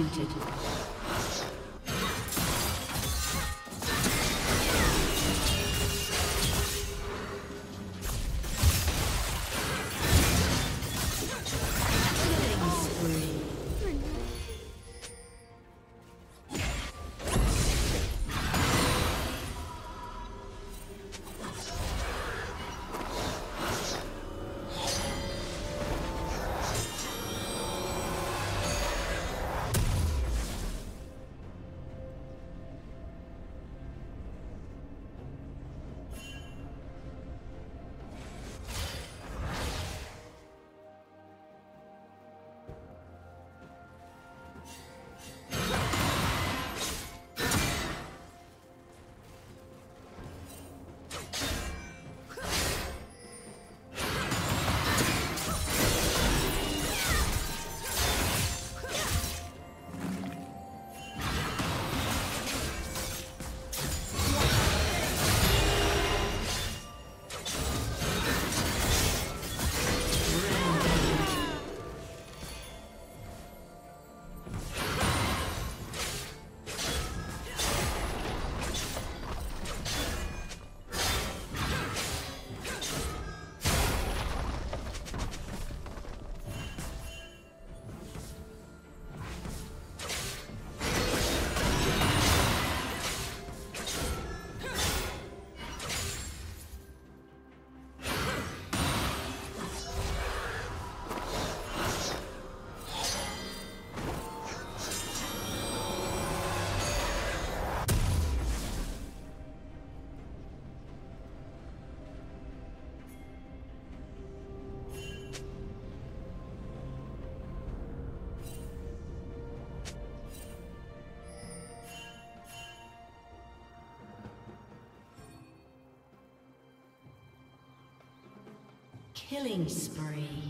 executed. Killing spree.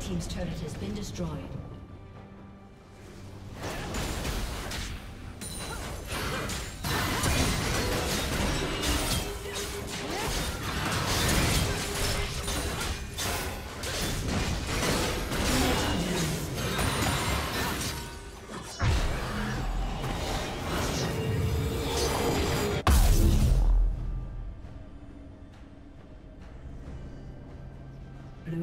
Team's turret has been destroyed.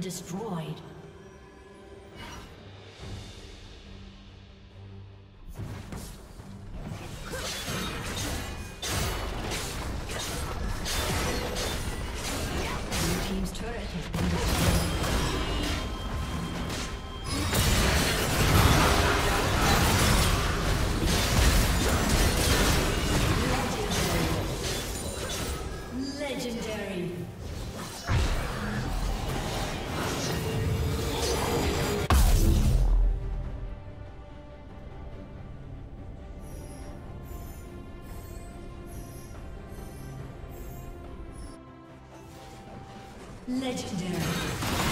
Destroyed. Legendary.